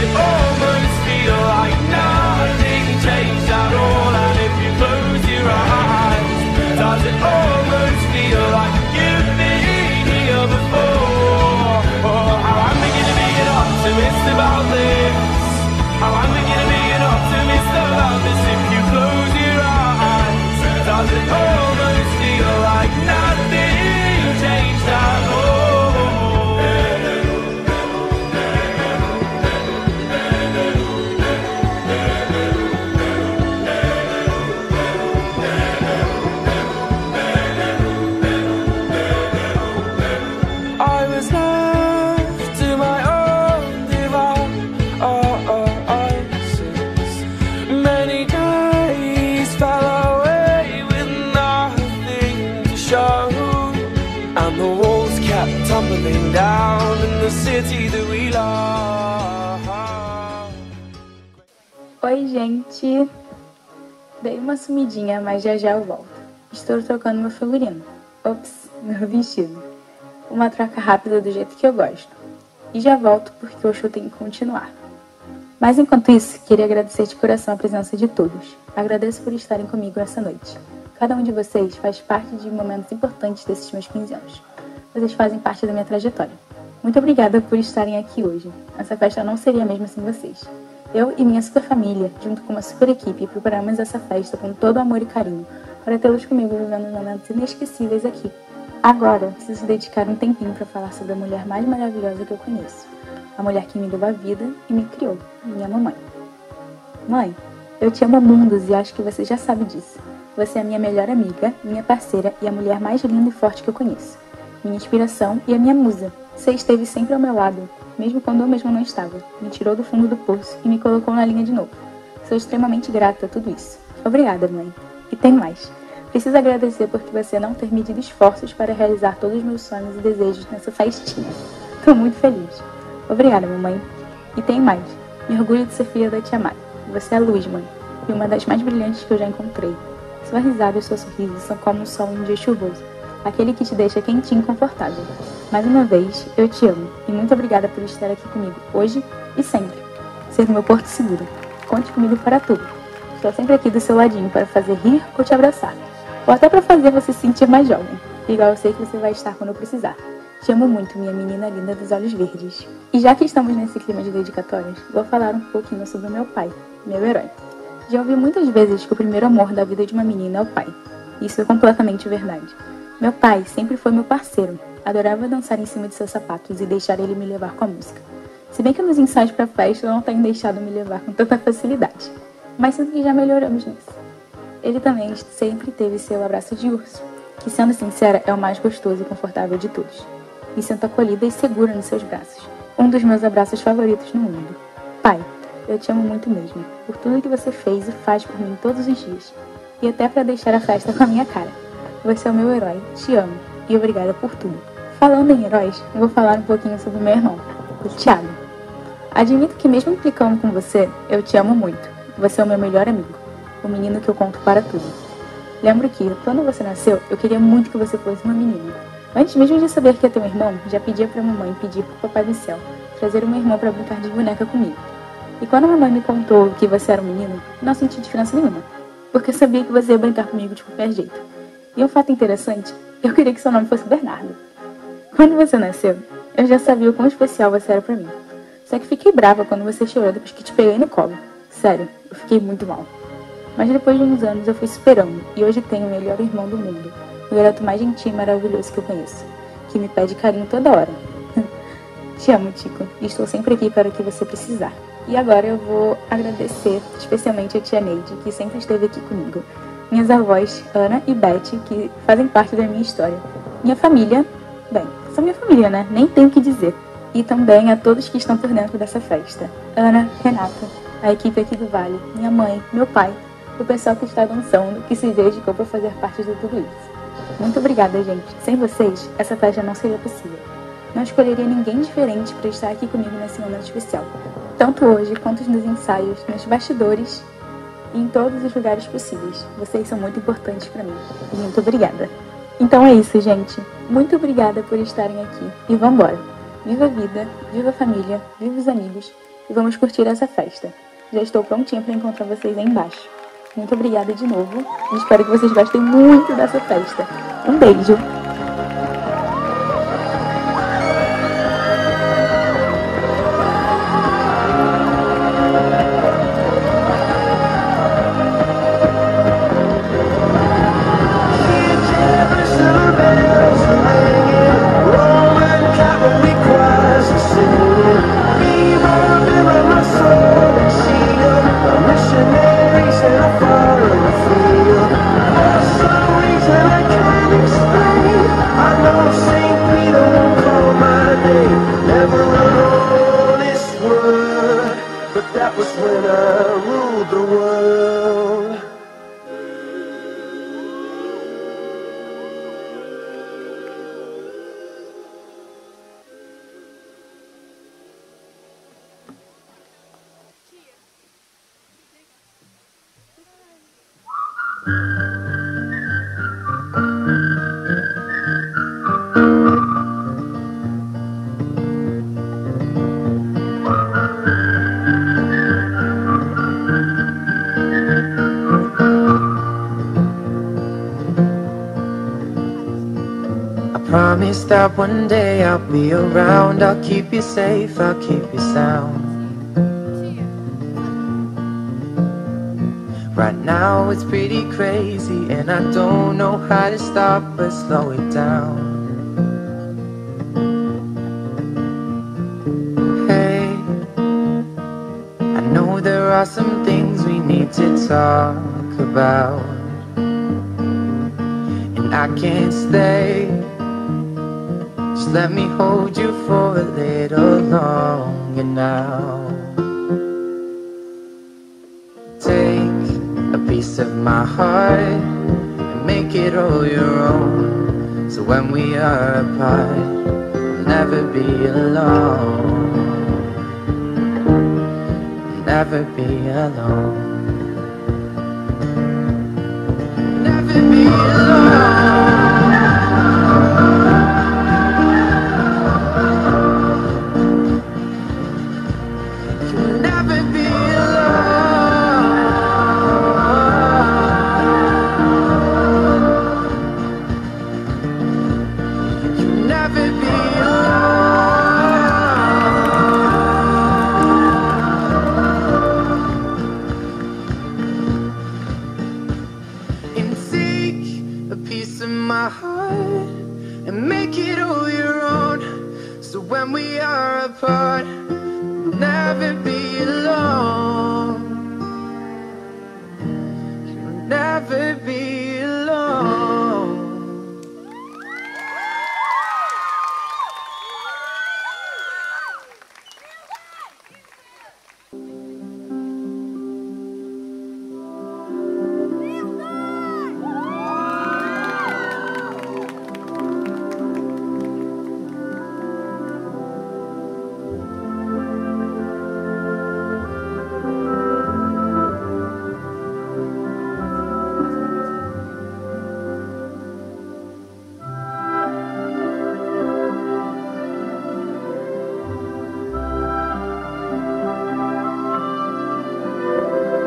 Oh! sumidinha, mas já já eu volto. Estou trocando meu figurino. Ops, meu vestido. Uma troca rápida do jeito que eu gosto. E já volto porque hoje eu tenho que continuar. Mas enquanto isso, queria agradecer de coração a presença de todos. Agradeço por estarem comigo essa noite. Cada um de vocês faz parte de momentos importantes desses meus 15 anos. Vocês fazem parte da minha trajetória. Muito obrigada por estarem aqui hoje. Essa festa não seria a mesma sem vocês. Eu e minha super família, junto com uma super equipe, preparamos essa festa com todo amor e carinho, para tê-los comigo vivendo momentos inesquecíveis aqui. Agora, preciso dedicar um tempinho para falar sobre a mulher mais maravilhosa que eu conheço. A mulher que me deu a vida e me criou, minha mamãe. Mãe, eu te amo mundos e acho que você já sabe disso. Você é minha melhor amiga, minha parceira e a mulher mais linda e forte que eu conheço. Minha inspiração e a minha musa. Você esteve sempre ao meu lado, mesmo quando eu mesma não estava. Me tirou do fundo do poço e me colocou na linha de novo. Sou extremamente grata a tudo isso. Obrigada, mãe. E tem mais. Preciso agradecer porque você não ter medido esforços para realizar todos os meus sonhos e desejos nessa festinha. Estou muito feliz. Obrigada, mamãe. E tem mais. Me orgulho de ser filha da Tia Mari. Você é a luz, mãe. E uma das mais brilhantes que eu já encontrei. Sua risada e seu sorriso são como o sol em um dia chuvoso. Aquele que te deixa quentinho e confortável. Mais uma vez, eu te amo. E muito obrigada por estar aqui comigo, hoje e sempre. Ser meu porto seguro. Conte comigo para tudo. Estou sempre aqui do seu ladinho para fazer rir ou te abraçar. Ou até para fazer você se sentir mais jovem. Igual eu sei que você vai estar quando eu precisar. Te amo muito, minha menina linda dos olhos verdes. E já que estamos nesse clima de dedicatórias, vou falar um pouquinho sobre meu pai, meu herói. Já ouvi muitas vezes que o primeiro amor da vida de uma menina é o pai. Isso é completamente verdade. Meu pai sempre foi meu parceiro. Adorava dançar em cima de seus sapatos e deixar ele me levar com a música. Se bem que nos ensaios para festa eu não tenho deixado me levar com tanta facilidade. Mas sinto que já melhoramos nisso. Ele também sempre teve seu abraço de urso, que sendo sincera é o mais gostoso e confortável de todos. Me sinto acolhida e segura nos seus braços. Um dos meus abraços favoritos no mundo. Pai, eu te amo muito mesmo, por tudo que você fez e faz por mim todos os dias. E até para deixar a festa com a minha cara. Você é o meu herói, te amo e obrigada por tudo. Falando em heróis, eu vou falar um pouquinho sobre meu irmão, o Thiago. Admito que mesmo implicando com você, eu te amo muito. Você é o meu melhor amigo, o menino que eu conto para tudo. Lembro que, quando você nasceu, eu queria muito que você fosse uma menina. Antes mesmo de saber que ter um irmão, já pedia para mamãe pedir para o papai do céu trazer uma irmã para brincar de boneca comigo. E quando a mamãe me contou que você era um menino, não senti diferença nenhuma, porque sabia que você ia brincar comigo de qualquer jeito. E um fato interessante, eu queria que seu nome fosse Bernardo. Quando você nasceu, eu já sabia o quão especial você era para mim. Só que fiquei brava quando você chorou depois que te peguei no colo. Sério, eu fiquei muito mal. Mas depois de uns anos eu fui superando e hoje tenho o melhor irmão do mundo, o garoto mais gentil e maravilhoso que eu conheço, que me pede carinho toda hora. Te amo, Tico, e estou sempre aqui para o que você precisar. E agora eu vou agradecer especialmente a tia Neide, que sempre esteve aqui comigo. Minhas avós, Ana e Beth, que fazem parte da minha história. Minha família, bem, são minha família, né? Nem tenho o que dizer. E também a todos que estão por dentro dessa festa. Ana, Renata, a equipe aqui do Vale, minha mãe, meu pai, o pessoal que está dançando, que se dedicou para fazer parte de tudo isso. Muito obrigada, gente. Sem vocês, essa festa não seria possível. Não escolheria ninguém diferente para estar aqui comigo nesse momento especial. Tanto hoje quanto nos ensaios, nos bastidores e em todos os lugares possíveis. Vocês são muito importantes para mim. Muito obrigada. Então é isso, gente. Muito obrigada por estarem aqui. E vambora. Viva a vida, viva a família, viva os amigos e vamos curtir essa festa. Já estou prontinha para encontrar vocês aí embaixo. Muito obrigada de novo e espero que vocês gostem muito dessa festa. Um beijo! One day I'll be around, I'll keep you safe, I'll keep you sound. Right now it's pretty crazy, and I don't know how to stop but slow it down. Hey, I know there are some things we need to talk about. Me hold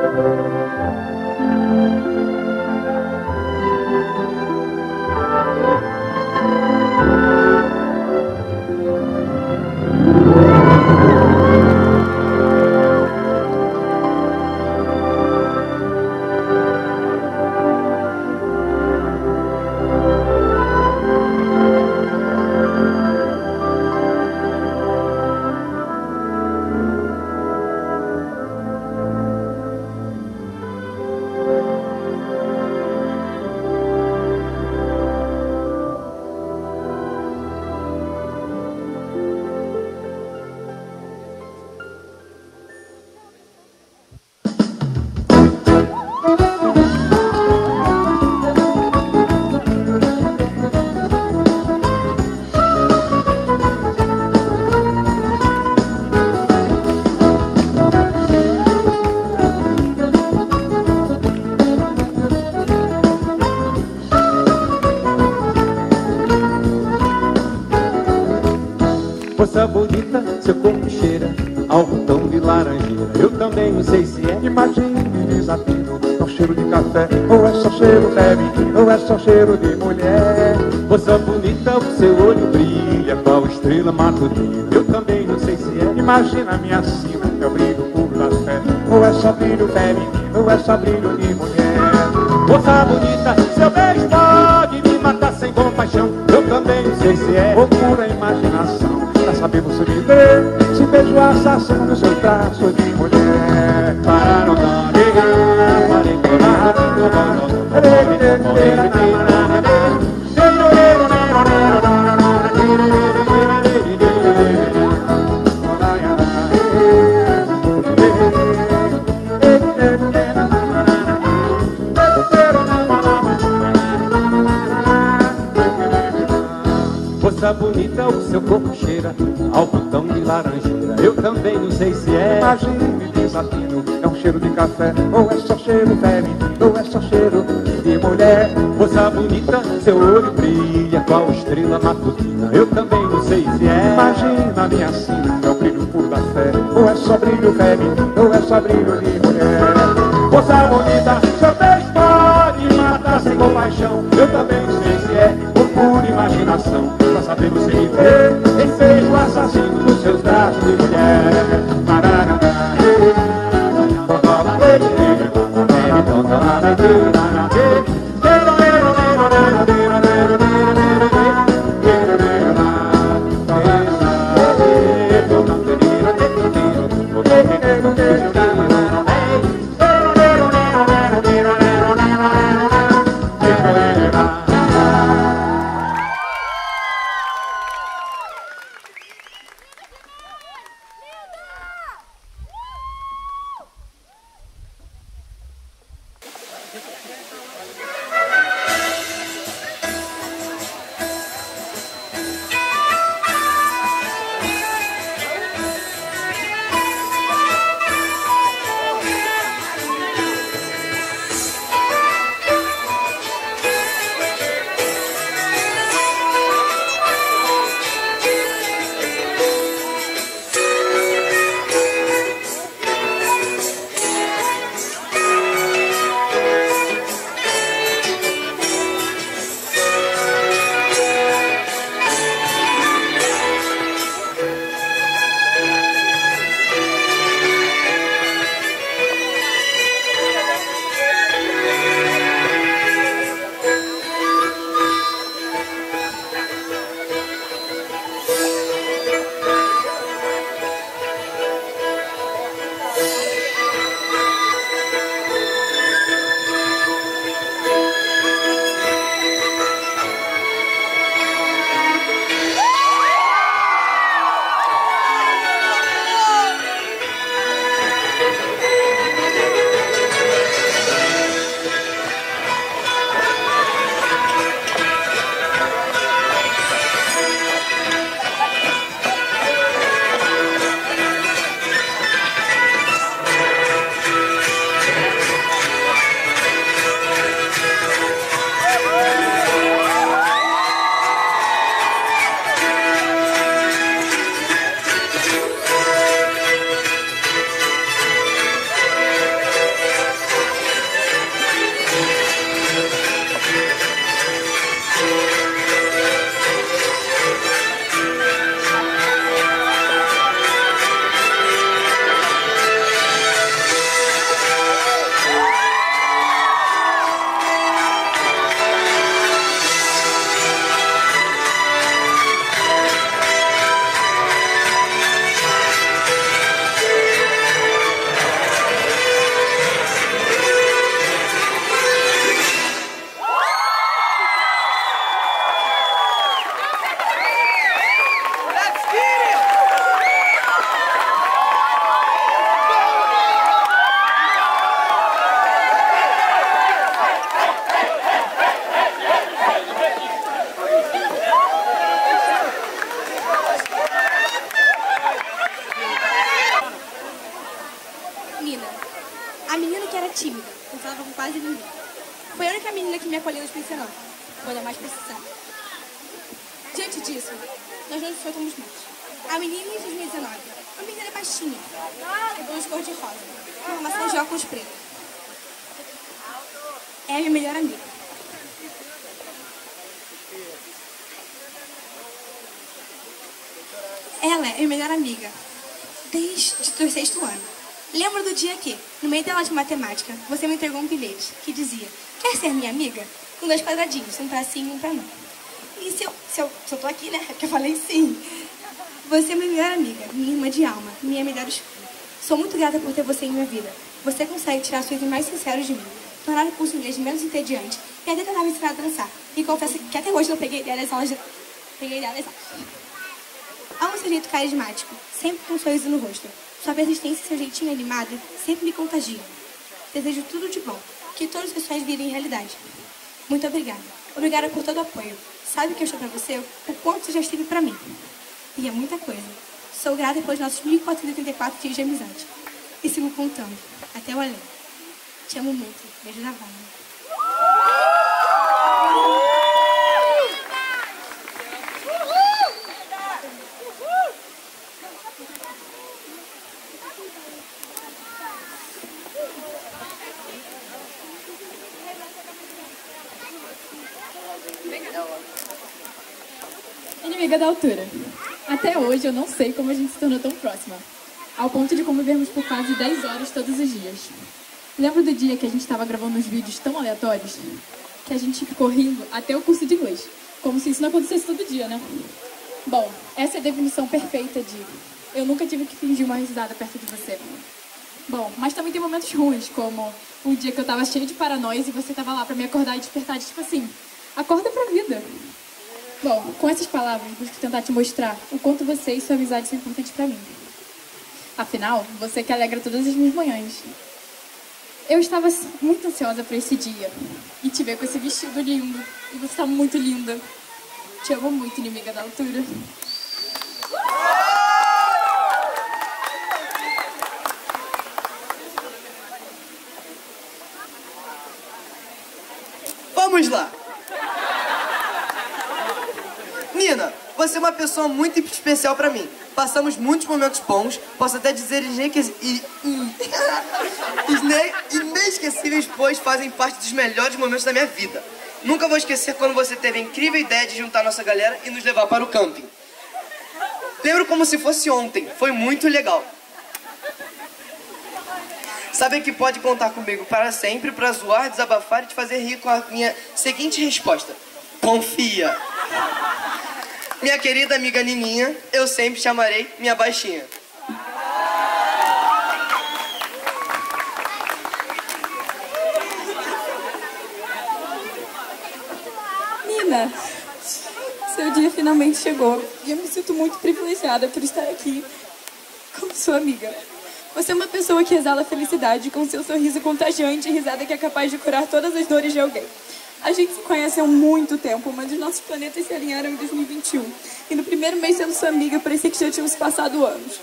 Moça ou é só cheiro de mulher. Moça bonita, o seu olho brilha qual estrela matutina. Eu também não sei se é. Imagina minha sina, é o brilho puro da fé, ou é só brilho bebe, ou é só brilho de mulher. Moça bonita, seu beijo pode me matar sem compaixão. Eu também não sei se é. Ou pura imaginação, pra saber você me ver, se beijo assassino no seu traço de mulher. Para não dar Moça bonita, o seu corpo cheira ao botão de laranjeira. Eu também não sei se é. Imagine desafio, é um cheiro de café, ou é só cheiro bebe, ou é só cheiro de mulher. Moça bonita, seu olho brilha qual estrela matutina. Eu também não sei se é. Imagina minha sina, é o brilho puro da fé, ou é só brilho bebe, ou é só brilho de mulher. Moça bonita, seu beijo pode matar sem compaixão. Eu também não sei se é por pura imaginação. Pra saber você me ver, quadradinhos, um pra sim e um pra não. E se eu, se eu, se eu tô aqui, né? Porque eu falei sim. Você é minha melhor amiga, minha irmã de alma, minha melhor escuta. Sou muito grata por ter você em minha vida. Você consegue tirar os mais sinceros de mim, tornar o curso de inglês menos entediante e até tentar me ensinar a dançar. E confesso que até hoje eu peguei ideia das aulas de... Peguei ideia das aulas. Amo seu jeito carismático, sempre com um sorriso no rosto. Sua persistência e seu jeitinho animado sempre me contagiam. Desejo tudo de bom, que todos os sonhos virem realidade. Muito obrigada. Obrigada por todo o apoio. Sabe que eu estou para você o quanto você já esteve para mim. E é muita coisa. Sou grata pelos nossos 1484 dias de amizade. E sigo contando. Até o além. Te amo muito. Beijo na Vânia. Inimiga da altura. Até hoje eu não sei como a gente se tornou tão próxima. Ao ponto de convivermos por quase 10 horas todos os dias. Lembro do dia que a gente estava gravando uns vídeos tão aleatórios que a gente ficou rindo até o curso de inglês. Como se isso não acontecesse todo dia, né? Bom, essa é a definição perfeita de eu nunca tive que fingir uma risada perto de você. Bom, mas também tem momentos ruins, como o dia que eu tava cheia de paranoias e você tava lá pra me acordar e despertar, de, tipo assim, acorda pra vida. Bom, com essas palavras, busco tentar te mostrar o quanto você e sua amizade são importantes pra mim. Afinal, você que alegra todas as minhas manhãs. Eu estava muito ansiosa por esse dia e te ver com esse vestido lindo. E você está muito linda. Te amo muito, inimiga da altura. Vamos lá! Nina, você é uma pessoa muito especial pra mim. Passamos muitos momentos bons, posso até dizer inesque- i- i- isne- inesquecíveis, pois fazem parte dos melhores momentos da minha vida. Nunca vou esquecer quando você teve a incrível ideia de juntar nossa galera e nos levar para o camping. Lembro como se fosse ontem, foi muito legal. Sabe que pode contar comigo para sempre para zoar, desabafar e te fazer rir com a minha seguinte resposta: Confia. Minha querida amiga Nininha, eu sempre chamarei minha baixinha. Nina, seu dia finalmente chegou e eu me sinto muito privilegiada por estar aqui como sua amiga. Você é uma pessoa que exala felicidade com seu sorriso contagiante e risada que é capaz de curar todas as dores de alguém. A gente se conhece há muito tempo, mas os nossos planetas se alinharam em 2021. E no primeiro mês sendo sua amiga, parecia que já tínhamos passado anos.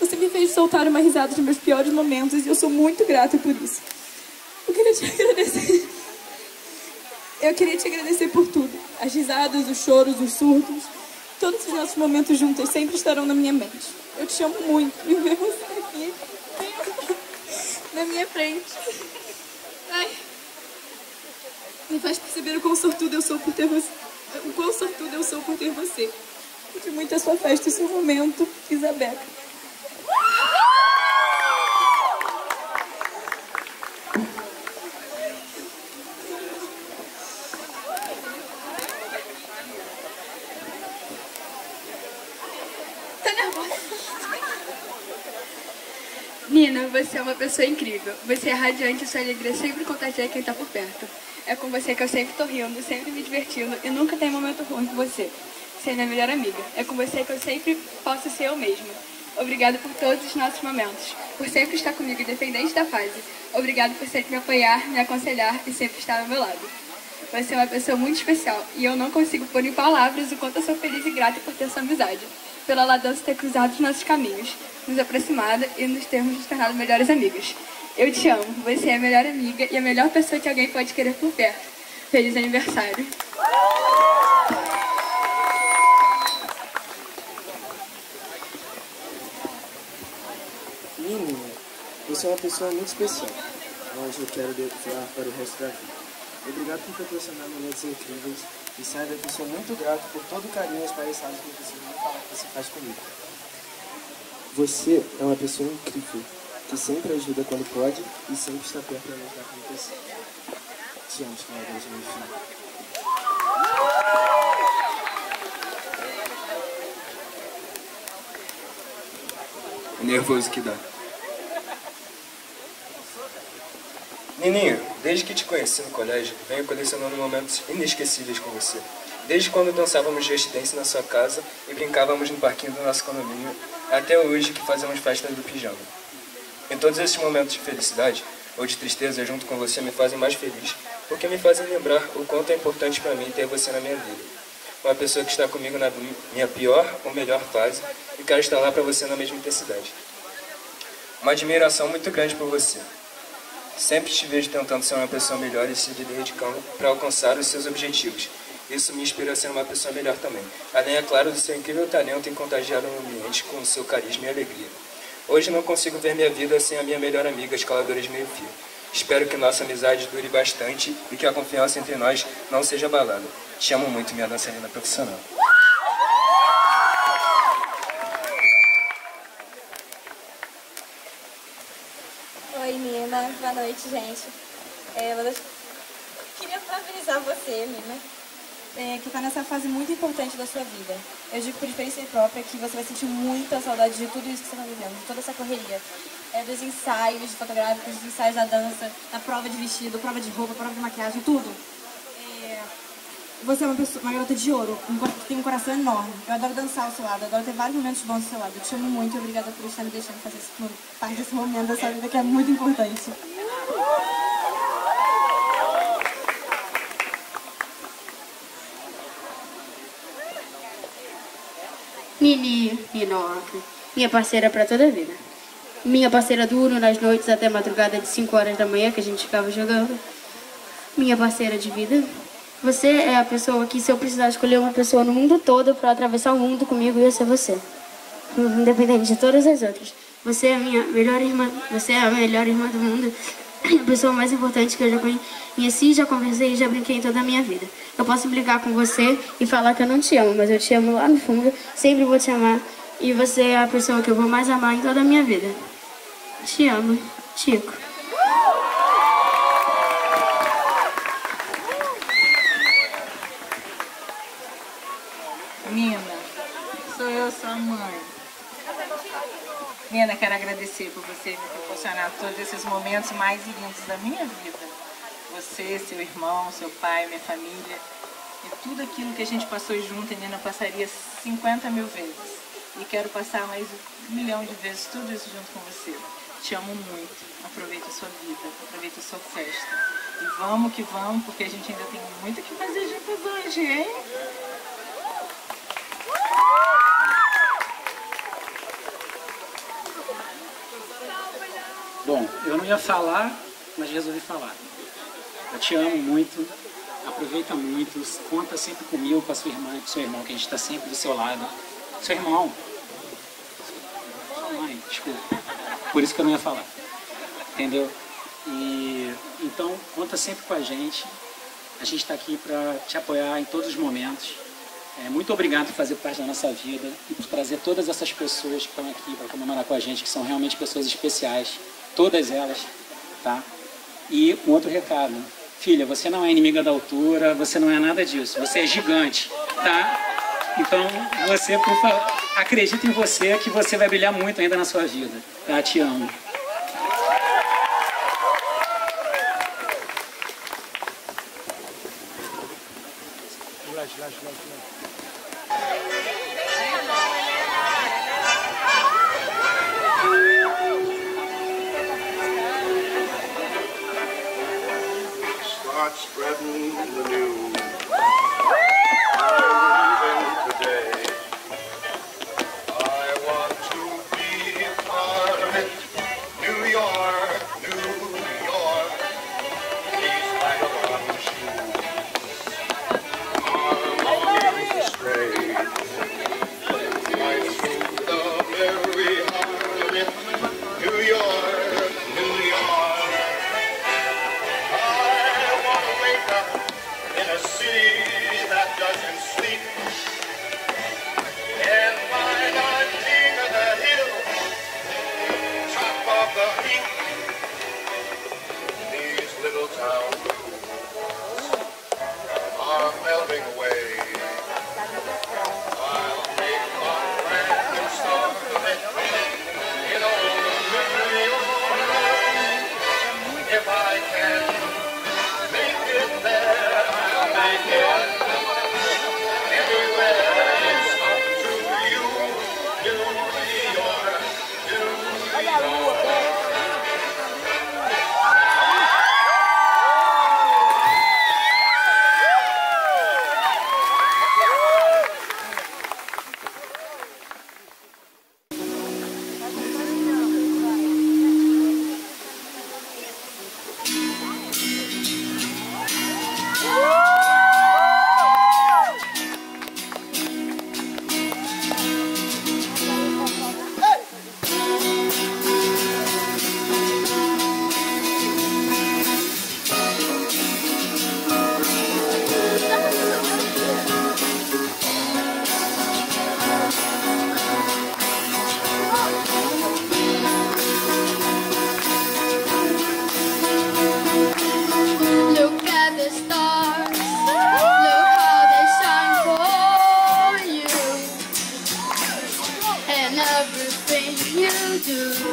Você me fez soltar uma risada dos meus piores momentos e eu sou muito grata por isso. Eu queria te agradecer. Eu queria te agradecer por tudo. As risadas, os choros, os surtos. Todos os nossos momentos juntos sempre estarão na minha mente. Eu te amo muito e ver você aqui na minha frente. Me faz perceber o quão sortudo eu sou por ter você. O quão sortudo eu sou por ter você. Curti muito a sua festa e seu momento, Isabela. Tá nervosa. Nina, você é uma pessoa incrível. Você é radiante e sua alegria sempre contagia quem tá por perto. É com você que eu sempre tô rindo, sempre me divertindo e nunca tem momento ruim com você. Você é minha melhor amiga. É com você que eu sempre posso ser eu mesma. Obrigada por todos os nossos momentos, por sempre estar comigo independente da fase. Obrigada por sempre me apoiar, me aconselhar e sempre estar ao meu lado. Você é uma pessoa muito especial e eu não consigo pôr em palavras o quanto eu sou feliz e grata por ter sua amizade, pela ladança ter cruzado os nossos caminhos, nos aproximado e nos termos nos tornado melhores amigos. Eu te amo. Você é a melhor amiga e a melhor pessoa que alguém pode querer por perto. Feliz aniversário. Menina, você é uma pessoa muito especial, mas eu quero desejar para o resto da vida. Obrigado por proporcionar momentos incríveis e saiba que sou muito grato por todo o carinho e as palhaçadas que você me falar que você faz comigo. Você é uma pessoa incrível, que sempre ajuda quando pode e sempre está perto para ajudar quando precisa. Te amo, Escalada de meu filho. Nervoso que dá. Nininho, desde que te conheci no colégio, venho colecionando momentos inesquecíveis com você. Desde quando dançávamos Dance na sua casa e brincávamos no parquinho do nosso condomínio, até hoje que fazemos festa do pijama. Em todos esses momentos de felicidade ou de tristeza junto com você me fazem mais feliz, porque me fazem lembrar o quanto é importante para mim ter você na minha vida. Uma pessoa que está comigo na minha pior ou melhor fase e quero estar lá para você na mesma intensidade. Uma admiração muito grande por você. Sempre te vejo tentando ser uma pessoa melhor e se dedicando para alcançar os seus objetivos. Isso me inspira a ser uma pessoa melhor também. Além, é claro, do seu incrível talento em contagiar o ambiente com o seu carisma e alegria. Hoje não consigo ver minha vida sem a minha melhor amiga, escaladora de meio fio. Espero que nossa amizade dure bastante e que a confiança entre nós não seja abalada. Te amo muito, minha dançarina profissional. Oi, Nina. Boa noite, gente. É, eu queria parabenizar você, Nina, é, que está nessa fase muito importante da sua vida. Eu digo por experiência própria que você vai sentir muita saudade de tudo isso que você está vivendo, de toda essa correria. É, dos ensaios fotográficos, dos ensaios da dança, da prova de vestido, prova de roupa, prova de maquiagem, tudo. Você é uma, pessoa, uma garota de ouro, um, tem um coração enorme. Eu adoro dançar ao seu lado, adoro ter vários momentos bons ao seu lado. Eu te amo muito e obrigada por estar me deixando fazer esse, parte desse momento da sua vida que é muito importante. Nini Ninoca, minha parceira pra toda a vida. Minha parceira duro nas noites até madrugada de 5 horas da manhã que a gente ficava jogando. Minha parceira de vida. Você é a pessoa que, se eu precisar escolher uma pessoa no mundo todo pra atravessar o mundo comigo, ia ser você. Independente de todas as outras. Você é a minha melhor irmã. Você é a melhor irmã do mundo. A pessoa mais importante que eu já conheci, já conversei e já brinquei em toda a minha vida. Eu posso brincar com você e falar que eu não te amo, mas eu te amo lá no fundo, sempre vou te amar. E você é a pessoa que eu vou mais amar em toda a minha vida. Te amo, Chico. Nina, sou eu, sua mãe. Nina, quero agradecer por você me proporcionar todos esses momentos mais lindos da minha vida. Você, seu irmão, seu pai, minha família. E tudo aquilo que a gente passou junto, Nina, passaria 50 mil vezes. E quero passar mais um milhão de vezes tudo isso junto com você. Te amo muito. Aproveita a sua vida, aproveita a sua festa. E vamos que vamos, porque a gente ainda tem muito o que fazer juntos hoje, hein? Bom, eu não ia falar, mas resolvi falar. Eu te amo muito, aproveita muito, conta sempre comigo, com a sua irmã, com o seu irmão, que a gente está sempre do seu lado. Seu irmão. Sua mãe, desculpa. Por isso que eu não ia falar. Entendeu? E então conta sempre com a gente. A gente está aqui para te apoiar em todos os momentos. É, muito obrigado por fazer parte da nossa vida e por trazer todas essas pessoas que estão aqui para comemorar com a gente, que são realmente pessoas especiais, todas elas, tá? E um outro recado, filha, você não é inimiga da altura, você não é nada disso, você é gigante, tá? Então, você, por favor, acredita em você que você vai brilhar muito ainda na sua vida, tá? Te amo. do.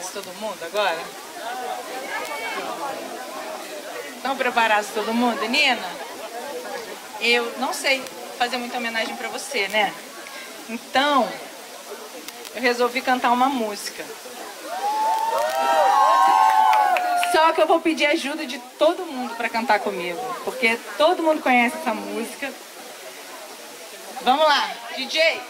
preparasse todo mundo agora? Estão preparados todo mundo, Nina? Eu não sei fazer muita homenagem para você, né? Então, eu resolvi cantar uma música. Só que eu vou pedir ajuda de todo mundo para cantar comigo, porque todo mundo conhece essa música. Vamos lá, DJ!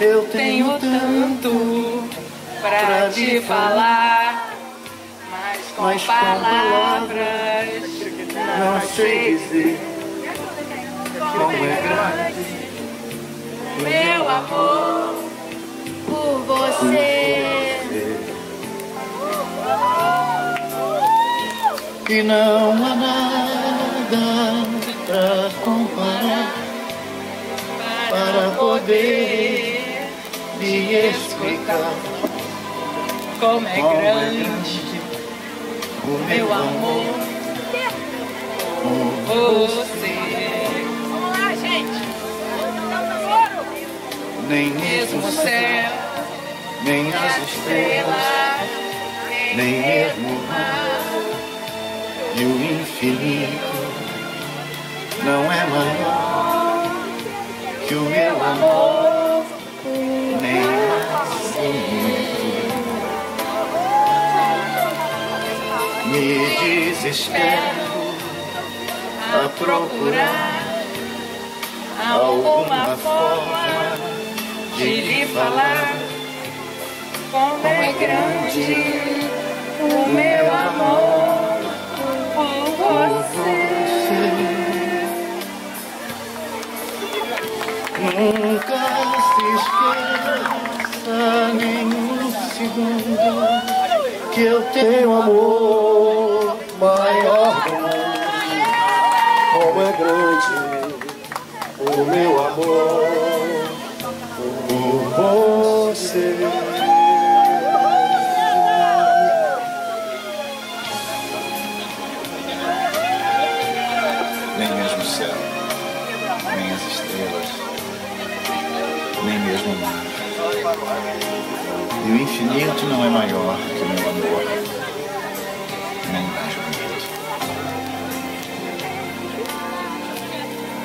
Eu tenho tanto pra te falar, mas com, mas com palavras não sei dizer como é grande meu amor por você. Que não há nada pra comparar para poder te explicar como é, é grande o é meu amor. Por você. Vamos lá, gente. Nem mesmo o céu, nem as estrelas, nem mesmo o mar. E o infinito não é maior que o meu amor. Desespero a procurar alguma forma de lhe falar como é grande o meu amor por você. Nunca se esqueça nem um segundo que eu tenho amor maior mundo. Como é grande o meu amor por você. Nem mesmo o céu, nem as estrelas, nem mesmo o mar. E o infinito não é maior que o meu amor,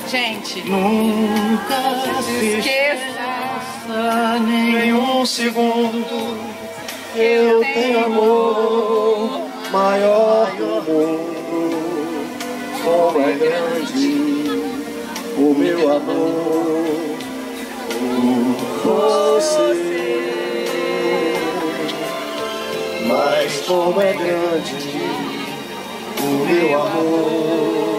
Gente, Nunca se esqueça nenhum segundo eu tenho amor maior do mundo. Como é grande o meu amor por você. Mas como é grande o meu amor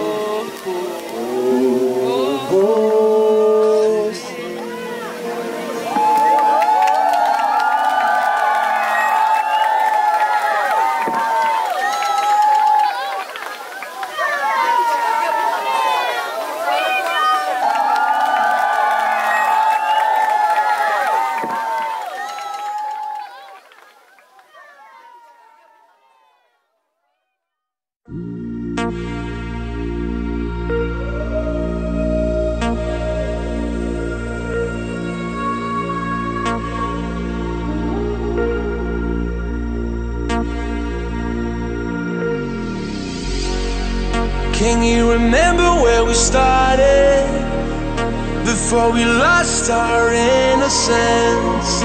lost our innocence.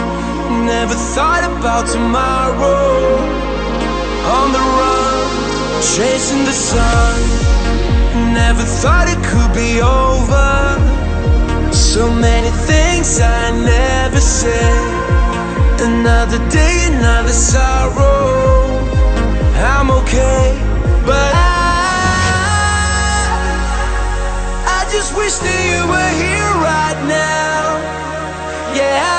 Never thought about tomorrow. On the run, chasing the sun. Never thought it could be over. So many things I never said. Another day, another sorrow. I'm okay, but I, wish that you were here right now. Yeah, I,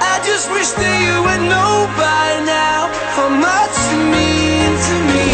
I just wish that you would know by now how much you mean to me.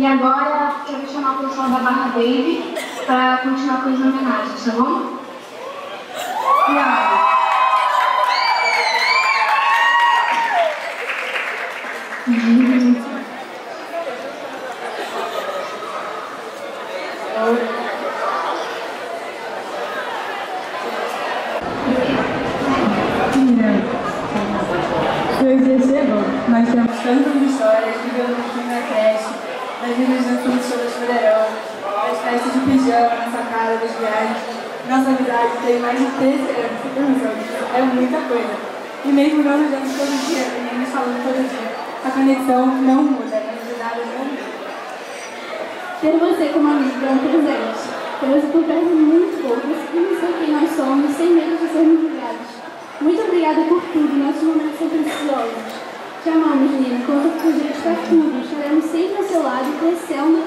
E agora eu vou chamar o pessoal da Barra Baby para continuar com as homenagens, tá bom? E agora. Ter você como amigo é um presente. Ter você por perto é muito E não sei quem nós somos sem medo de sermos julgados. Muito obrigada por tudo, nossos momentos são preciosos. Te amamos, menino. conta com a gente para tudo. Estaremos sempre ao seu lado e crescendo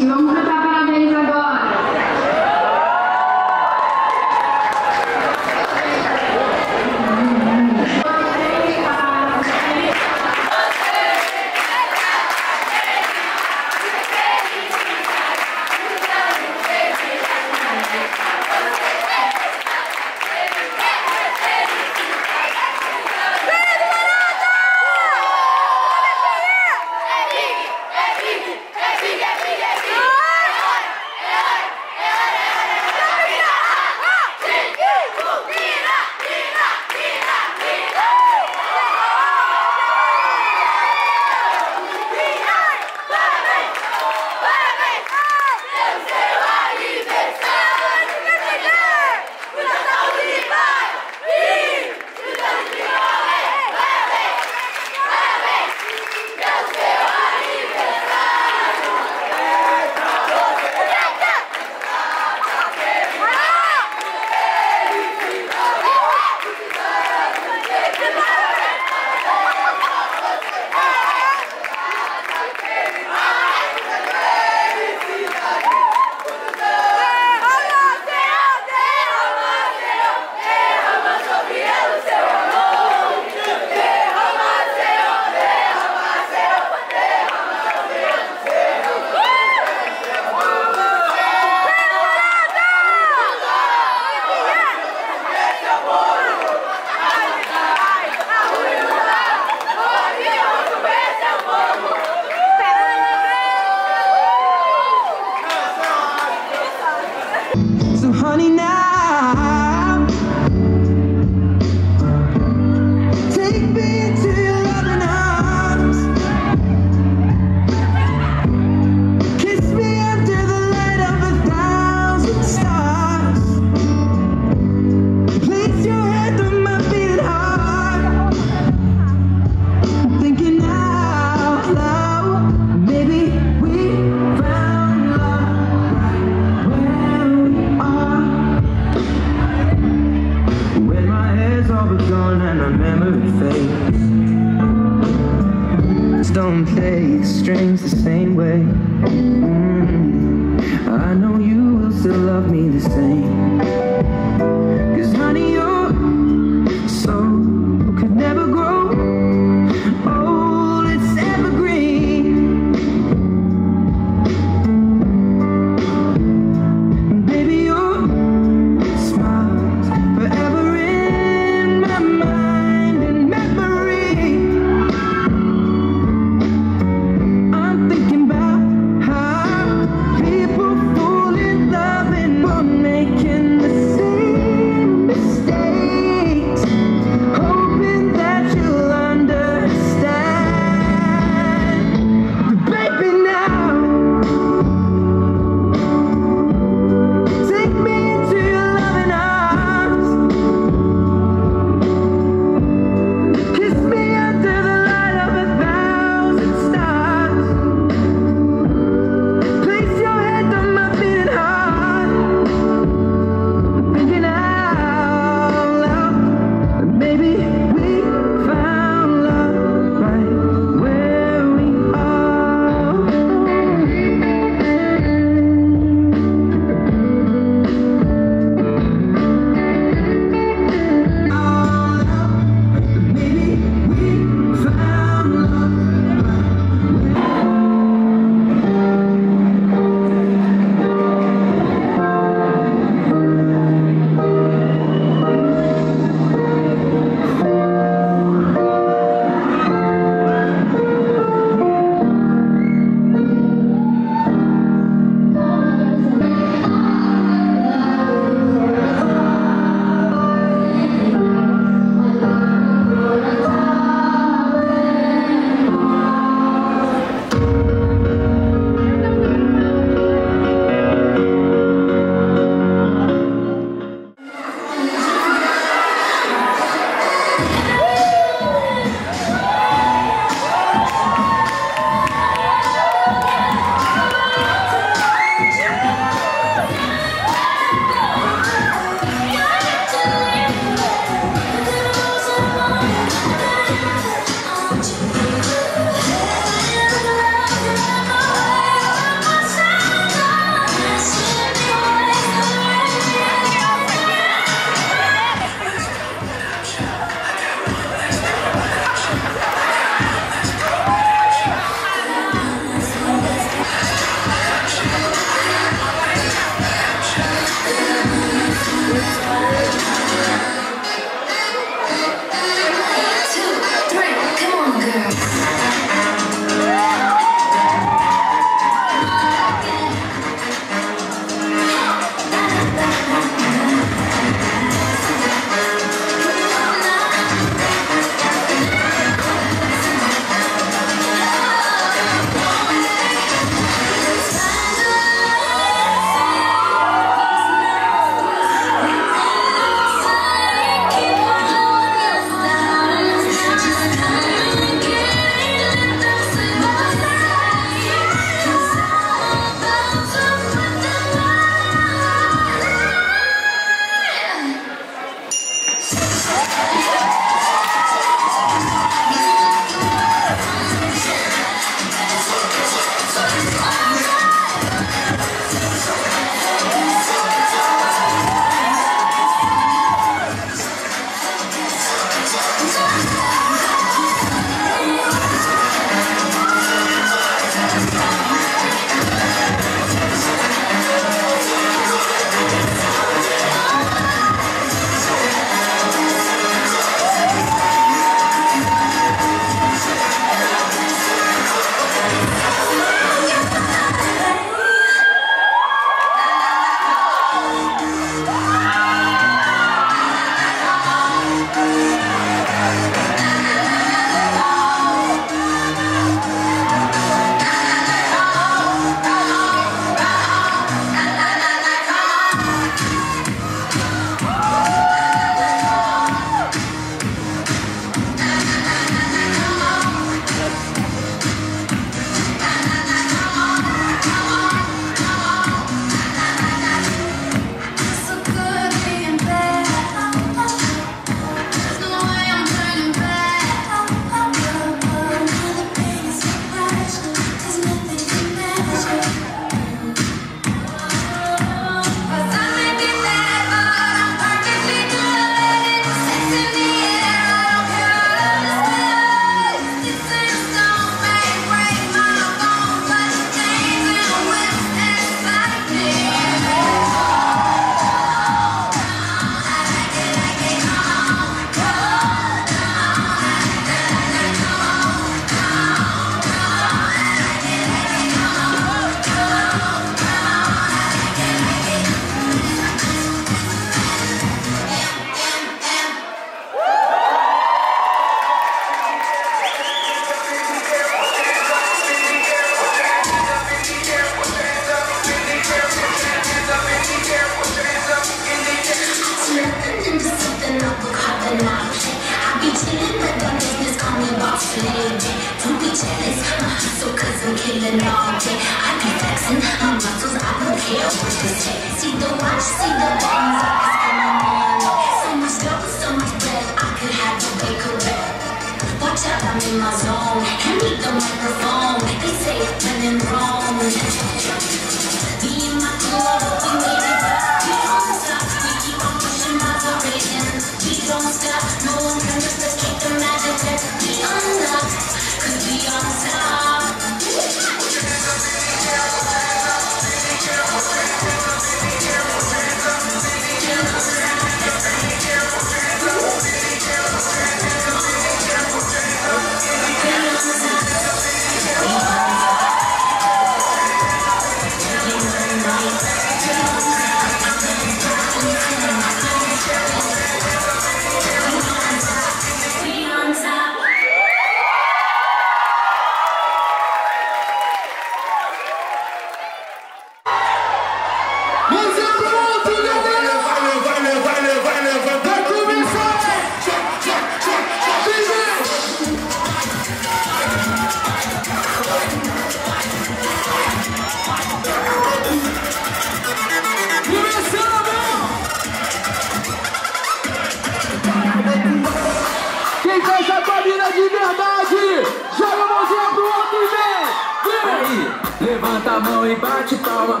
a mão e bate palma.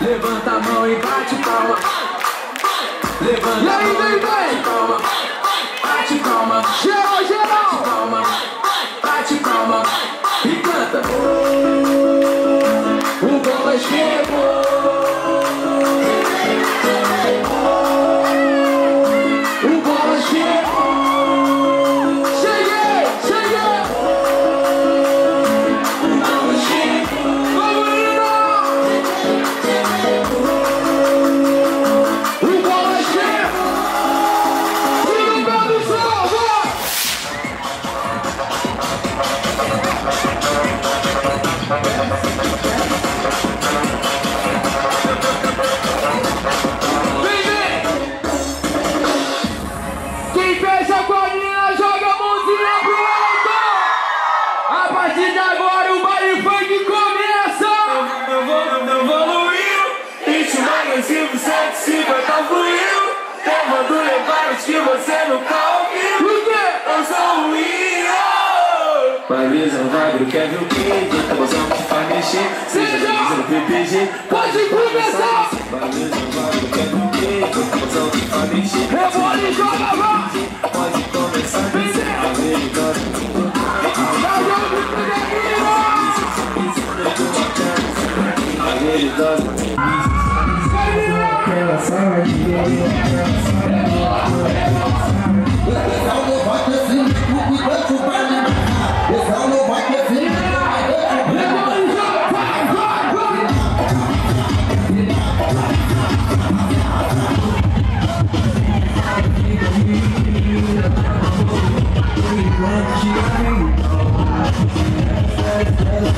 Levanta a mão e bate palma. Levanta e aí, vem, vem. palma. Bate palma. Geral, geral. Bate palma. Bate palma. E canta. quer ver o que? Eita, mozão que faz mexer. Seja beleza no PPG Pode começar! Valeu, valeu, quer ver o que? Eita, mozão que mexer. Rebolha e! Pode começar, vencer Valeu, valeu, Aquela sala é de Aquela sala de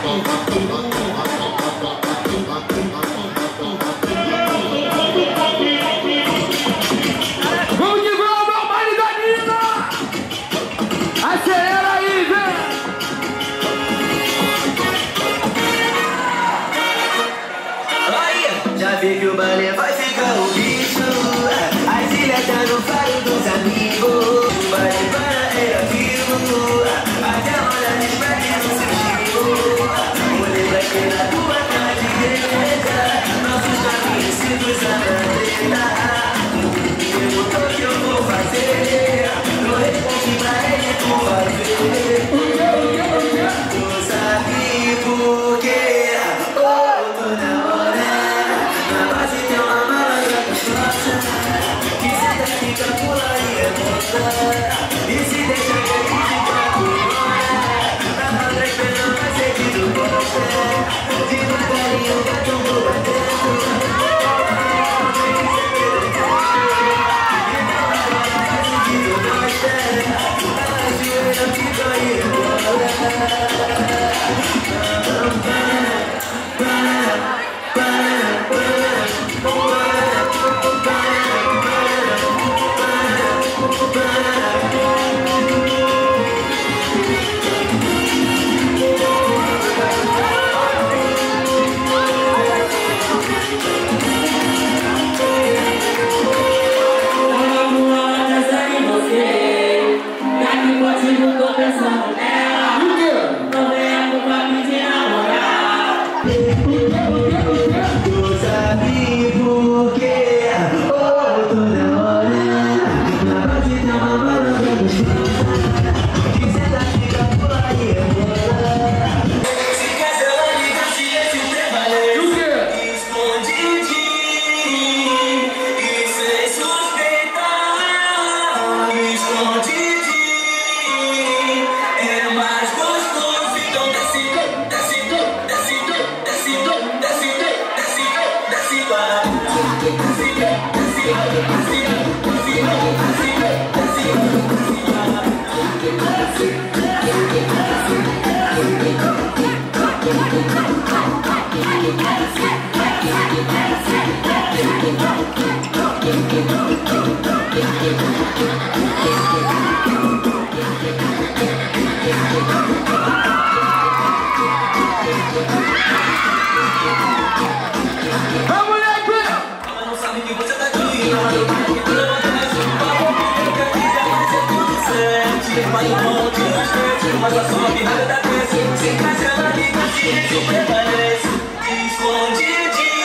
嗯。Mas o mundo te respeite Mas a sua mirada desce Sem trazer a vida, tá o prevalece. Esconde de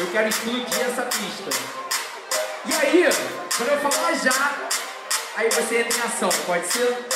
Eu quero explodir essa pista. E aí, quando eu falar já, aí você entra em ação, pode ser?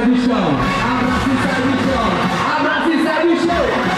sai do chão. Abra-se, sai do chão. Abraça e sai do chão.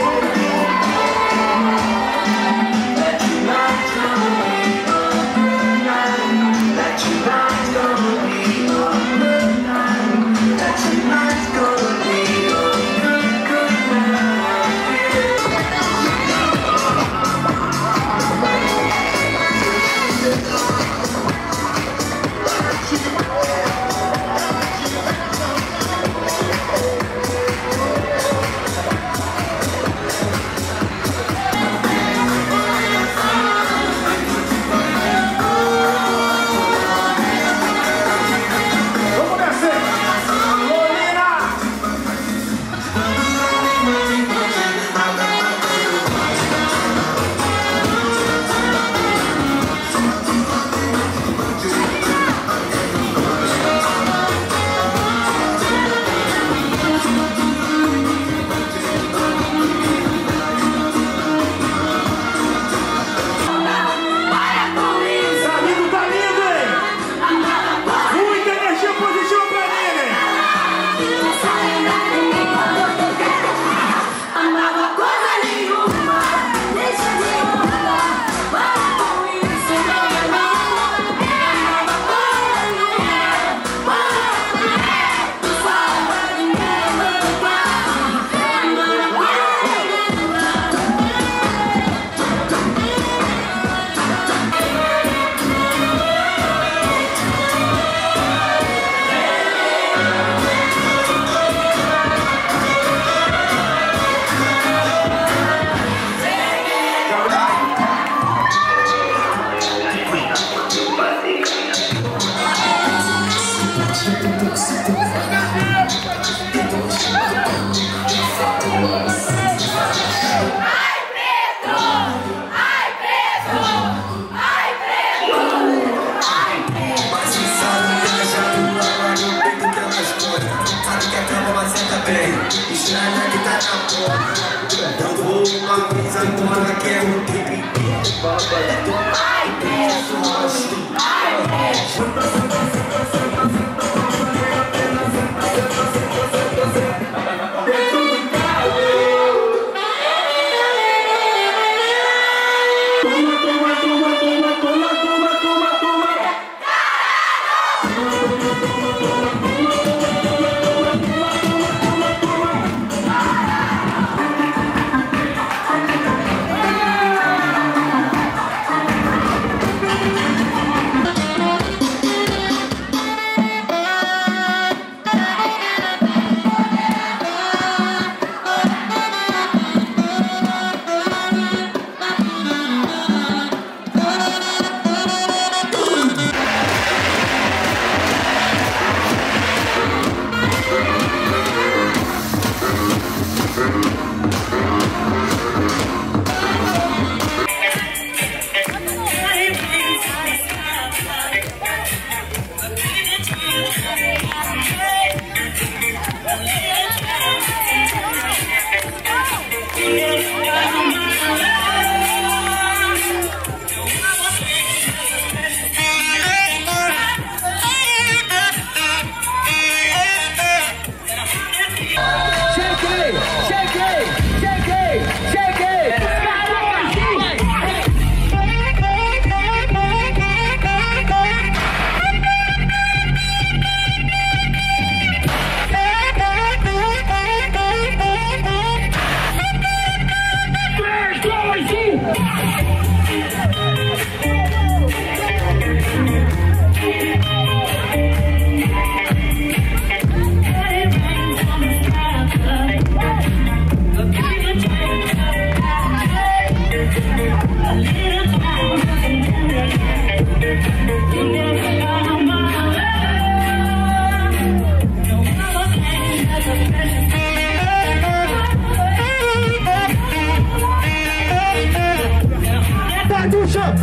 Yeah.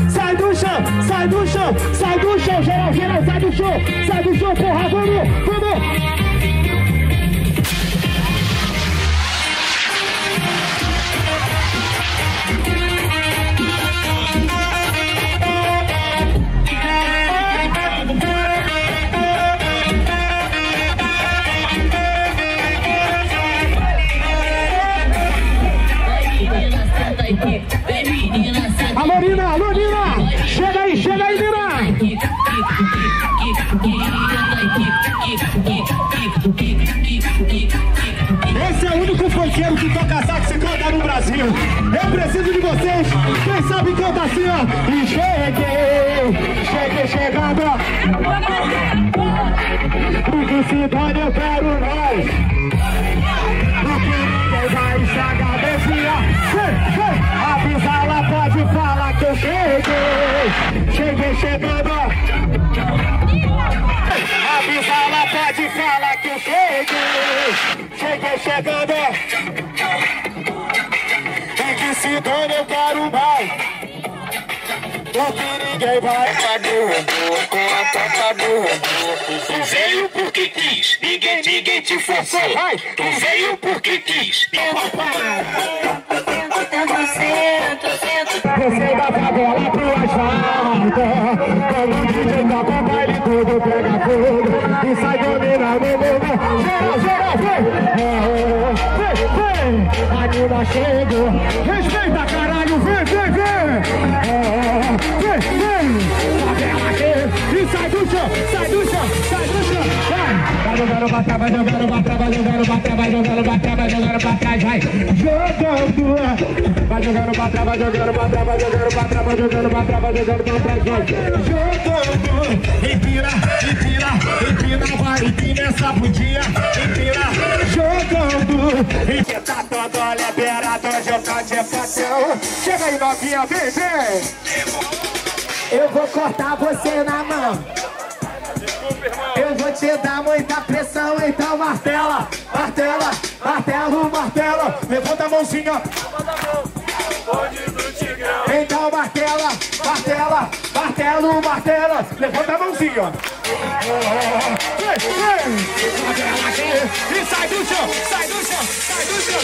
再度上再度上再度上谁来谁来再度说再度说不好规定规定 vocês. Quem sabe canta assim, ó. E cheguei, cheguei chegando. Porque se dane eu quero nós. Porque ninguém vai estragar desse vem. Avisa pode falar que eu cheguei. Cheguei chegando. Avisa ela, pode falar que eu cheguei. Cheguei chegando. Se dane eu quero mais. Porque ninguém vai com a toca do robô. Tu veio porque quis, ninguém, ninguém te forçou. Tu veio porque quis. Descei da favela pro asfalto Quando o DJ toca o baile tudo pega fogo E sai dominando o mundo Geral, geral, vem! Vem, vem! A Nina chegou sai do chão, sai do chão Vai! Vai jogando pra trás, vai jogando pra trás, vai jogando pra trás, vai jogando pra trás, vai jogando pra vai! Jogando! Vai jogando pra trás, vai jogando pra trás, vai jogando pra trás, vai jogando pra trás, vai jogando pra trás, vai! Jogando! Empina, empina, empina, vai, empina essa bundinha, empina! Jogando! Empina tá olha beira, hoje eu tô de patrão! Chega aí, novinha, vem! Eu vou cortar você na mão. Vou te dar muita pressão, então martela, martela, martelo, martela. Levanta a mãozinha. Então martela, martela, martelo, martela. Levanta a mãozinha. E sai do chão, sai do chão, sai do chão.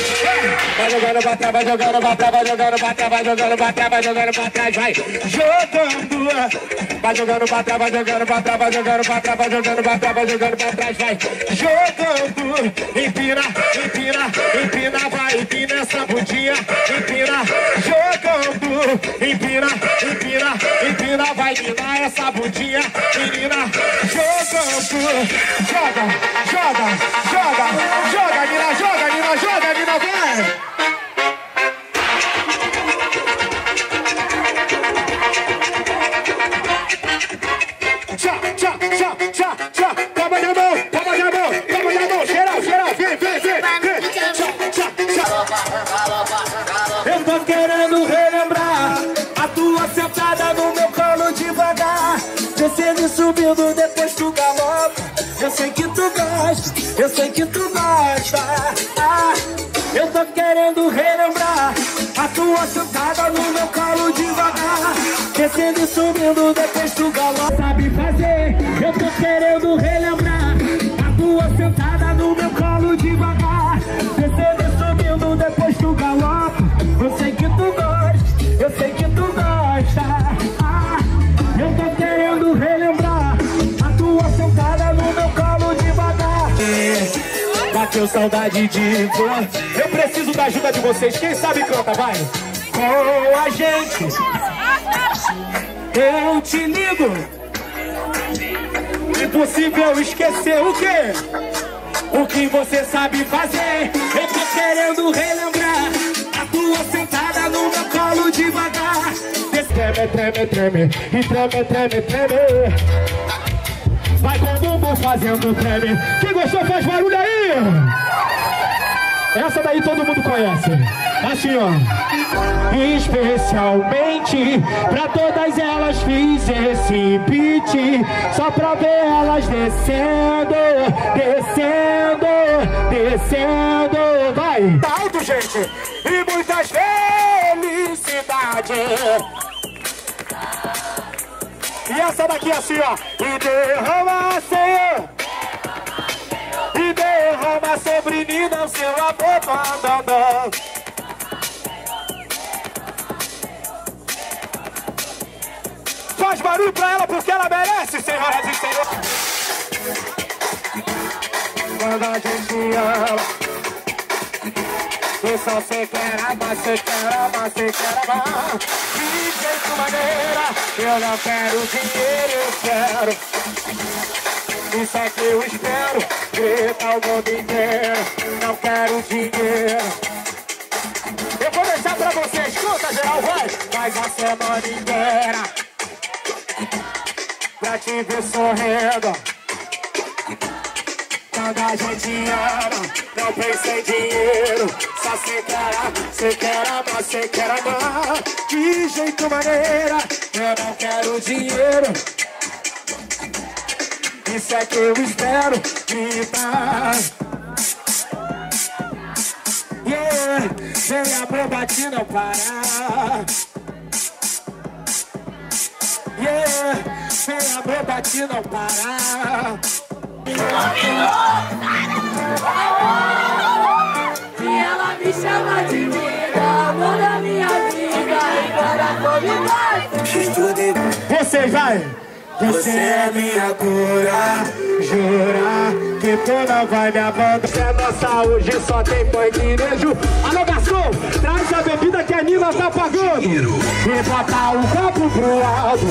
Vai jogando pra trás, vai jogando pra trás, vai jogando pra trás, vai jogando pra trás, vai jogando pra trás, vai jogando. Vai jogando pra trás, vai jogando pra trás, vai jogando pra trás, vai jogando pra trás, vai jogando pra trás, vai jogando. Empina, empina, empina, vai, empina essa bundinha, empina, jogando. Empina, empina, empina, vai minar essa bundinha, menina, jogando. Joga, joga, joga, joga, Nina, joga, Nina, joga, Nina, vai. Tchá, tchá, tchá, tchá, Eu sei que tu gosta, eu sei que tu gosta. Ah, eu tô querendo relembrar a tua sentada no meu colo devagar. Descendo e subindo, depois tu galopa. Sabe fazer, eu tô querendo relembrar a tua sentada Bateu saudade de você. Eu preciso da ajuda de vocês. Quem sabe canta, vai. Com a gente. Eu te ligo. Impossível esquecer o quê? O que você sabe fazer? Eu tô querendo relembrar a tua sentada no meu colo devagar. Treme, treme, treme, e treme, treme, treme. Vai com o bumbum fazendo treme. Quem gostou faz barulho aí! Essa daí todo mundo conhece. Assim, ó. Especialmente pra todas elas fiz esse beat Só pra ver elas descendo, descendo, descendo Vai! Tá alto, gente! E muitas felicidades E essa daqui assim, ó E derrama, Senhor E derrama sobre mim o seu amor mandando Faz barulho pra ela porque ela merece, senhoras e senhores. Quando a gente ama, E só você quer amar, você quer amar, você quer amar De jeito maneira Eu não quero dinheiro, eu quero Isso é que eu espero. Grita o mundo inteiro. Não quero dinheiro. Eu vou deixar pra você, escuta geral, vai. Faz a semana inteira. Pra te ver sorrindo. Quando a gente ama, não pensa em dinheiro. Só cê quer, cê quer amar, cê quer amar. De jeito maneira, eu não quero dinheiro Isso é que eu espero gritar. Yeah, vem a bomba não parar. Yeah, vem a bomba aqui não parar. E ela me chama de vida, amor da minha vida E cada convidado Você vai! Você é minha cura, jura que tu não vai me abandonar. É nossa hoje só tem beijo. Alô, garçom, traz a bebida que a Nina tá pagando. E o copo pro alto.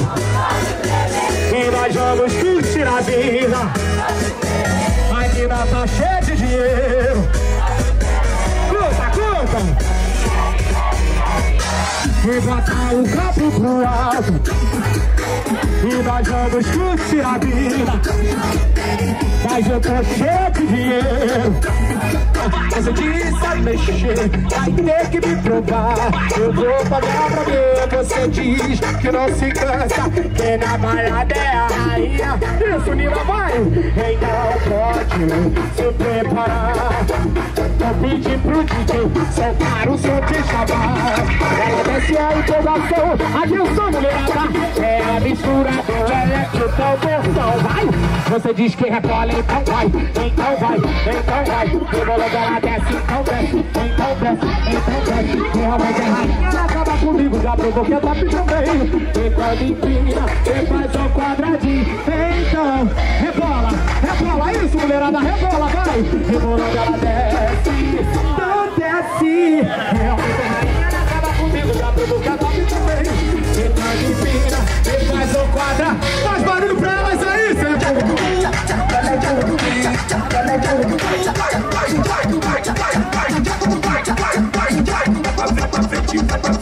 E nós vamos curtir a vida. A Nina tá cheia de dinheiro. E bota o copo pro alto. E nós vamos curtir a vida. Mas eu tô cheio de dinheiro. Mas eu disse a mexer. Vai ter que me provar. Eu vou pagar pra ver. Você diz que não se cansa. Que na balada é a rainha. Isso, Nina, vai! Então pode se preparar Vou pedir pro DJ Soltar o som de chamar. Ela desce a empolgação Atenção, mulherada. É a mistura do eletroconversão Vai! Você diz que rebola, então vai Então vai, então vai. Rebolando ela desce, então desce Então desce, então desce. Realmente é rainha, comigo Já provou que é top também E quando empina, e faz um quadradinho Então, rebola, rebola Isso, mulherada, rebola, vai Rebolando ela desce Então desce Realmente é acaba comigo Já provou que é top também E quando empina, e faz um quadra Faz barulho pra elas aí, Vinha, vai,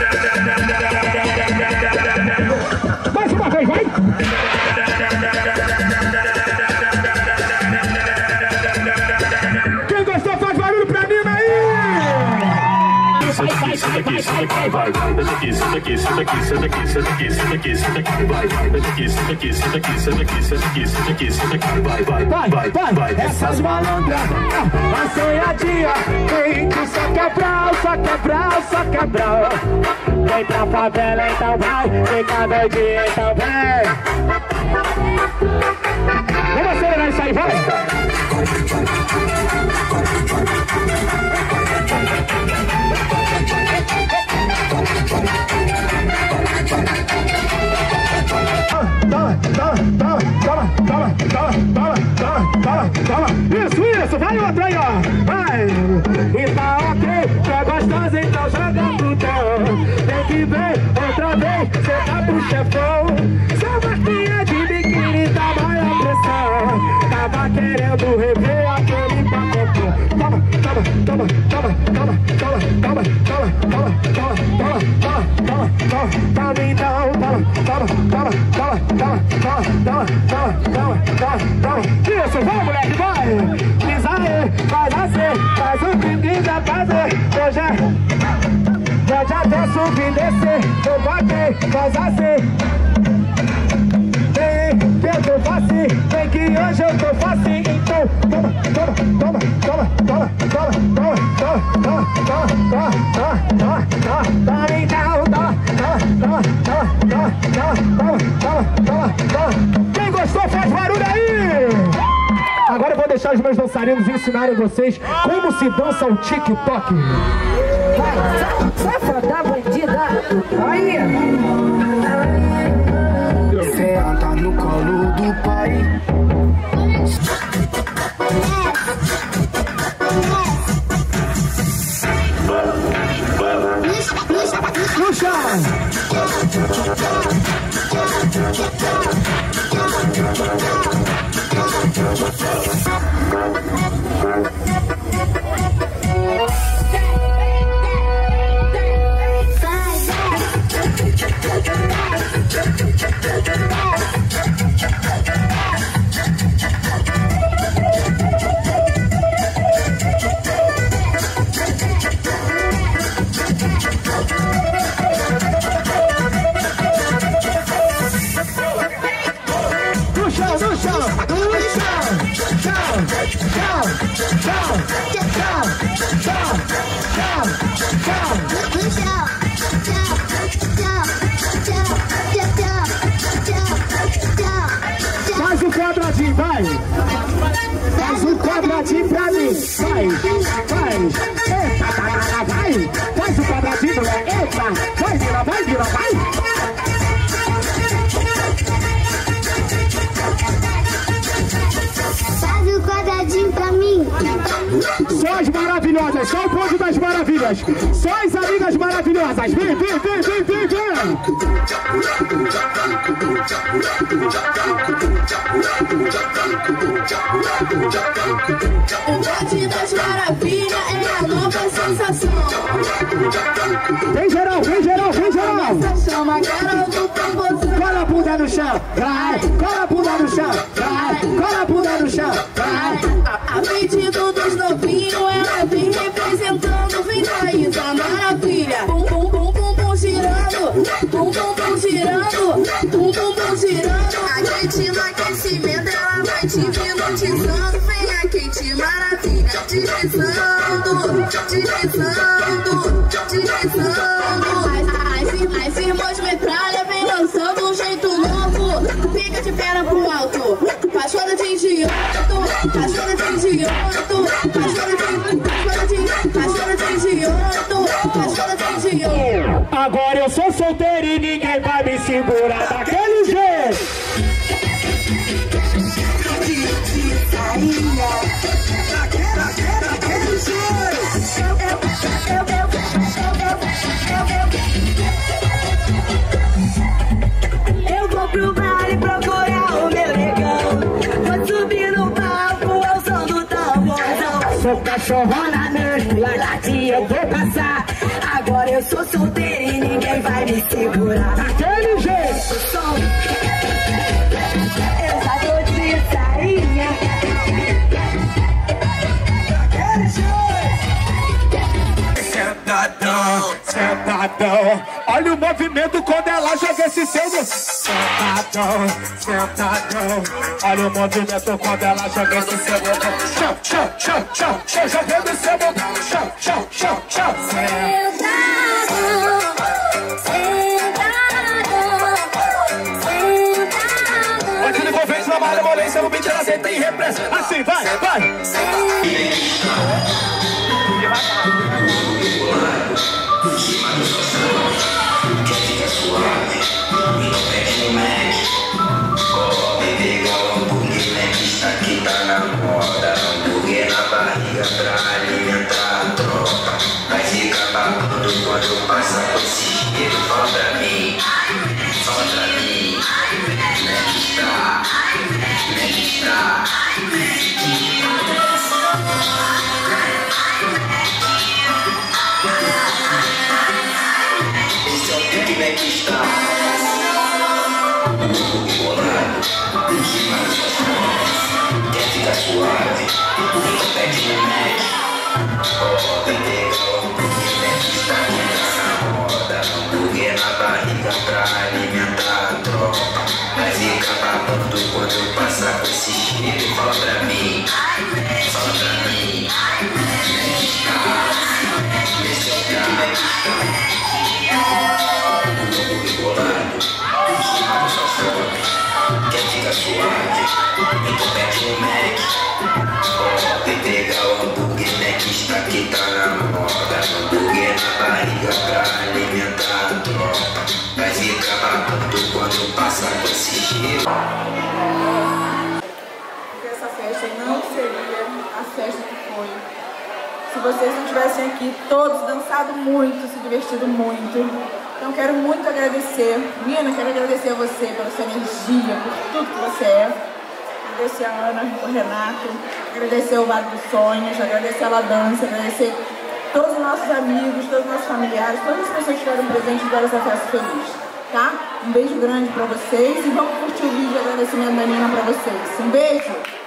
Senta aqui, senta aqui, senta aqui, vai, vai. Senta aqui, senta aqui, senta aqui, senta aqui, senta aqui, senta aqui, senta aqui, vai, vai. Senta aqui, senta aqui, senta aqui, senta aqui, senta aqui, senta aqui, senta aqui, vai, vai, vai, vai, vai. Essas malandras, a sonhadinha Vem que só quebrar, só quebrar, só quebrar Vem pra favela então vai Vem cá doidinha então vem Vamos acelerar isso aí, vai! Toma, toma, toma, toma, toma, toma. Isso, vai, moleque, vai! Diz aí, faz assim, faz o que quiser fazer. É, já já até subir, descer, eu botei, faz assim. Vem, eu tô fácil, vem que hoje eu tô fácil, então toma, toma, toma, toma, toma, toma, toma, toma, toma, toma, toma, toma, toma, toma, toma, então, toma, toma, toma, toma, toma, toma, Faz barulho aí! Agora eu vou deixar os meus dançarinos ensinarem a vocês como se dança o TikTok. Vai, safada, bandida. Aí! Senta no colo do pai. No chão! Chão, só o ponto das maravilhas. Só as amigas maravilhosas. Vem, vem, vem, vem, vem, vem. O bote das maravilhas é a nova sensação. Vem geral, vem geral, vem geral. Chama, garoto, pra. Cola a bunda no chão, vai. Cola a bunda no chão, vai. Cola a bunda no chão, vai. Bum, bum, girando. A Kate no aquecimento, ela vai te hipnotizando. Vem a Kate maravilha, deslizando, deslizando, deslizando. As, as, as irmãs metralha vem lançando um jeito novo. Fica de perna pro alto, paixona de engiando, paixona de engiando, paixona de, Agora eu sou solteiro e ninguém vai me segurar daquele jeito. Eu vou pro baile procurar o meu negão. Vou subir no palco, eu sou do tamborzão. Sou cachorrona e a latinha eu vou sou solteira e ninguém vai me segurar. Daquele jeito. Som. Eu já tô de sainha. Sentadão, sentadão. Olha o movimento quando ela joga esse seu. Sentadão, sentadão. Olha o movimento quando ela joga esse seu. Chão, chão, chão, chão, chão, jogando esse seu. no- Chão, chão, chão, chão. Antes malemolência, no beat ela senta e repressa. Assim, vai, vai. Aqui suave? Então pede um Mac. Ó, vem pegar o hambúrguer Mac, está aqui, tá na moda. Hambúrguer na barriga pra alimentar a tropa. Vai ficar babando quando passar com esse cheiro. Essa festa não seria a festa que foi. Se vocês não tivessem aqui todos dançado muito, se divertido muito. Então quero muito agradecer. Mina, quero agradecer a você pela sua energia, por tudo que você é. Agradecer a Ana, o Renato, agradecer o Bar dos Sonhos, agradecer a Ladança, agradecer todos os nossos amigos, todos os nossos familiares, todas as pessoas que estiveram presentes para essa festa feliz. Tá? Um beijo grande pra vocês e vamos curtir o vídeo de agradecimento da Nina pra vocês. Um beijo!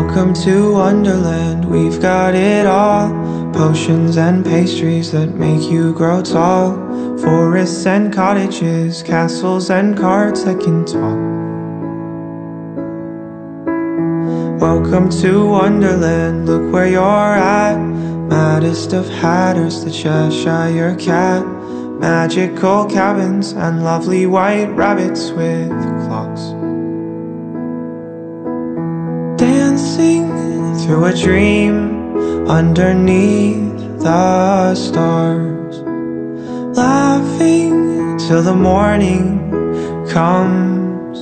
Welcome to Wonderland, we've got it all. Potions and pastries that make you grow tall. Forests and cottages, castles and cards that can talk. Welcome to Wonderland, look where you're at. Maddest of hatters, the Cheshire cat. Magical cabins and lovely white rabbits with clocks. Through a dream underneath the stars. Laughing till the morning comes.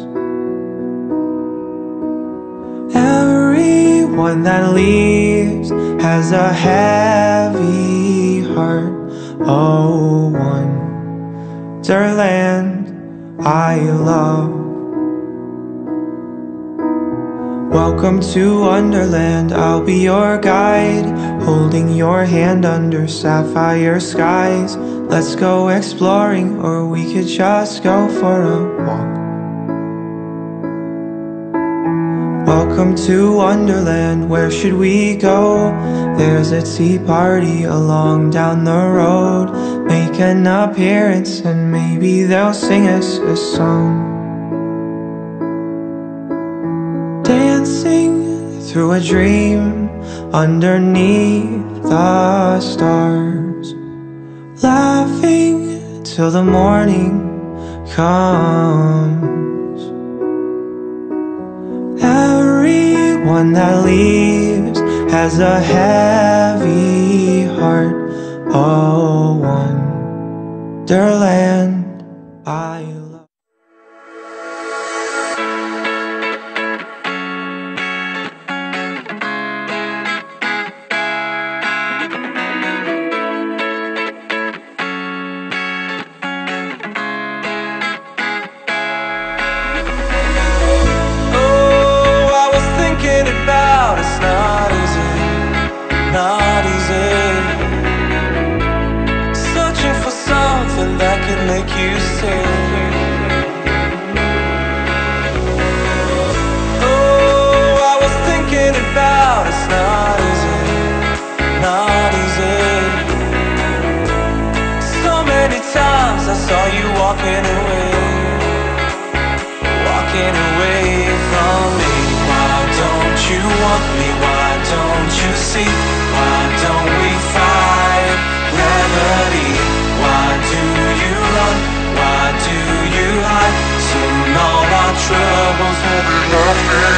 Everyone that leaves has a heavy heart. Oh, wonderland I love. Welcome to Wonderland, I'll be your guide, holding your hand under sapphire skies. Let's go exploring, or we could just go for a walk. Welcome to Wonderland, where should we go? There's a tea party along down the road. Make an appearance, and maybe they'll sing us a song. Through a dream underneath the stars. Laughing till the morning comes. Everyone that leaves has a heavy heart. Oh, Wonderland, Why don't we fight remedy? Why do you run? Why do you hide? Soon all our troubles will be left